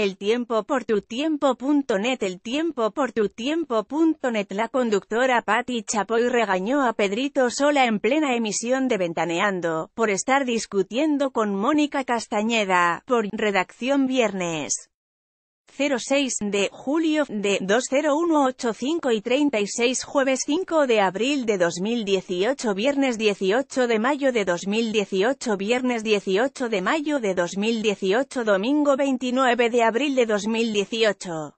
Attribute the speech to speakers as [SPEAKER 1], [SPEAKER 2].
[SPEAKER 1] El tiempo por tu tiempo.net El tiempo por tu tiempo.net La conductora Patti Chapoy regañó a Pedrito Sola en plena emisión de Ventaneando, por estar discutiendo con Mónica Castañeda, por Redacción Viernes. 06 de julio de 20185 y 36 jueves 5 de abril de 2018 viernes 18 de mayo de 2018 viernes 18 de mayo de 2018 domingo 29 de abril de 2018